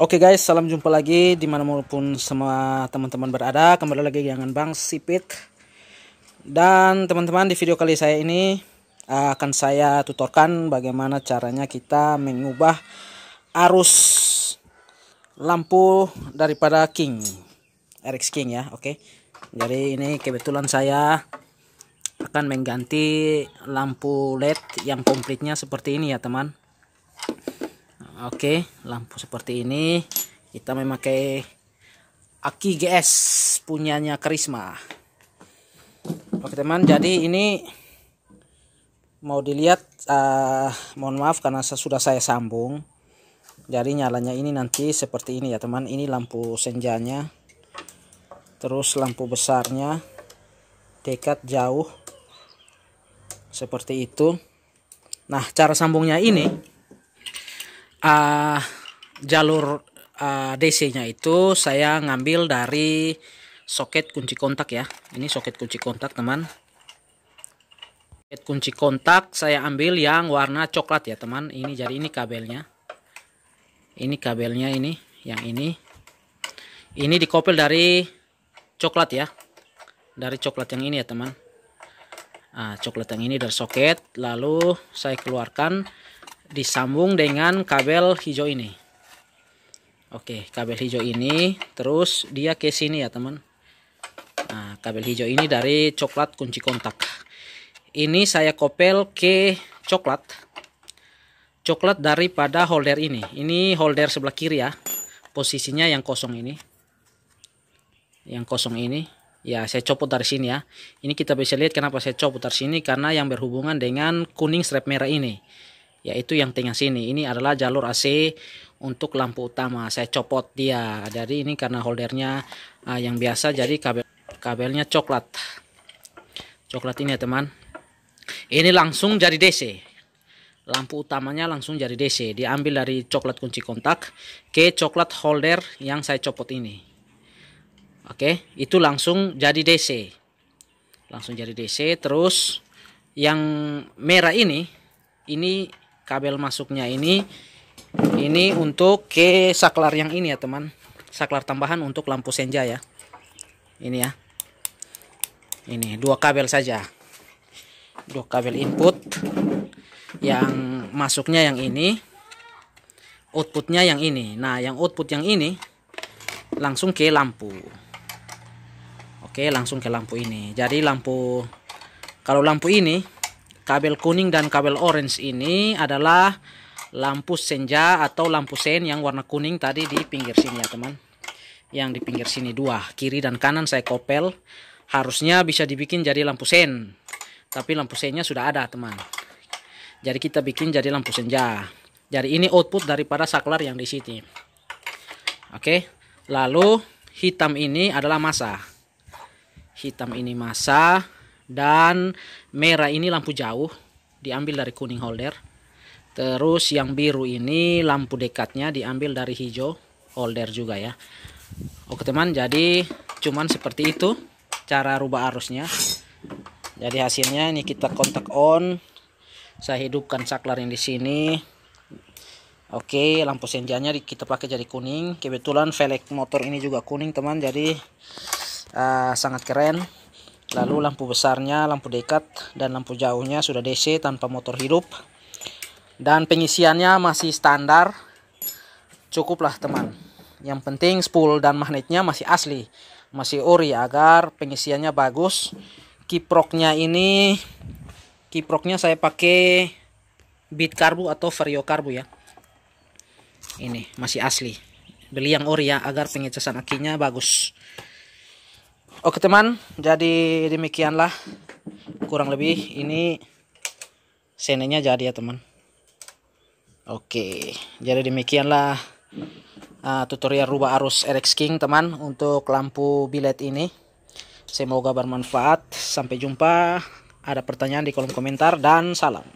Oke guys, salam jumpa lagi di mana pun semua teman-teman berada. Kembali lagi dengan Bang Sipit. Dan teman-teman di video kali saya ini Akan saya tutorkan bagaimana caranya kita mengubah arus lampu daripada King RX King ya, oke. Jadi ini kebetulan saya akan mengganti lampu LED yang komplitnya seperti ini ya teman Oke, lampu seperti ini. Kita memakai Aki GS punyanya Karisma. Oke teman, jadi ini mau dilihat, uh, mohon maaf karena sudah saya sambung. Jadi nyalanya ini nanti seperti ini ya teman. Ini lampu senjanya. Terus lampu besarnya. Dekat jauh. Seperti itu. Nah, cara sambungnya ini uh, jalur uh, ah, DC-nya itu saya ngambil dari soket kunci kontak ya. Ini soket kunci kontak teman. Soket kunci kontak saya ambil yang warna coklat ya teman. Ini jadi ini kabelnya. Ini kabelnya ini, yang ini. Ini dikopel dari coklat ya. Dari coklat yang ini ya teman. Nah, coklat yang ini dari soket. Lalu saya keluarkan disambung dengan kabel hijau ini. Oke kabel hijau ini terus dia ke sini ya teman. Nah kabel hijau ini dari coklat kunci kontak. Ini saya kopel ke coklat. Coklat daripada holder ini. Ini holder sebelah kiri ya. Posisinya yang kosong ini. Yang kosong ini. Ya saya copot dari sini ya. Ini kita bisa lihat kenapa saya copot dari sini. Karena yang berhubungan dengan kuning strap merah ini yaitu yang tengah sini. Ini adalah jalur AC untuk lampu utama. Saya copot dia. Dari ini karena holdernya uh, yang biasa. Jadi kabel kabelnya coklat. Coklat ini ya teman. Ini langsung jadi DC lampu utamanya langsung jadi DC diambil dari coklat kunci kontak ke coklat holder yang saya copot ini. Oke itu langsung jadi DC langsung jadi DC terus yang merah ini ini kabel masuknya ini ini untuk ke saklar yang ini ya teman. Saklar tambahan untuk lampu senja ya. Ini ya. Ini dua kabel saja. Dua kabel input yang masuknya yang ini outputnya yang ini. Nah yang output yang ini langsung ke lampu. Oke langsung ke lampu ini. Jadi lampu kalau lampu ini kabel kuning dan kabel orange ini adalah lampu senja atau lampu sen yang warna kuning tadi di pinggir sini ya teman. Yang di pinggir sini dua kiri dan kanan saya kopel. Harusnya bisa dibikin jadi lampu sen tapi lampu sennya sudah ada teman. Jadi kita bikin jadi lampu senja. Jadi ini output daripada saklar yang di sini. Oke lalu hitam ini adalah masa. Hitam ini masa dan merah ini lampu jauh diambil dari kuning holder terus yang biru ini lampu dekatnya diambil dari hijau holder juga ya oke teman jadi cuman seperti itu cara rubah arusnya jadi hasilnya ini kita kontak on saya hidupkan saklar yang di sini Oke, lampu senjanya kita pakai jadi kuning. Kebetulan velg motor ini juga kuning, teman. Jadi uh, sangat keren. Lalu lampu besarnya, lampu dekat, dan lampu jauhnya sudah DC tanpa motor hidup. Dan pengisiannya masih standar. Cukuplah teman. Yang penting spool dan magnetnya masih asli. Masih ori agar pengisiannya bagus. Kiproknya ini, kiproknya saya pakai bit karbu atau vario karbu ya. Ini masih asli. Beli yang ori ya agar pengecasan akinya bagus. Oke teman, jadi demikianlah kurang lebih ini senenya jadi ya teman. Oke, jadi demikianlah uh, tutorial rubah arus RX King teman untuk lampu bilet ini. Semoga bermanfaat. Sampai jumpa. Ada pertanyaan di kolom komentar dan salam.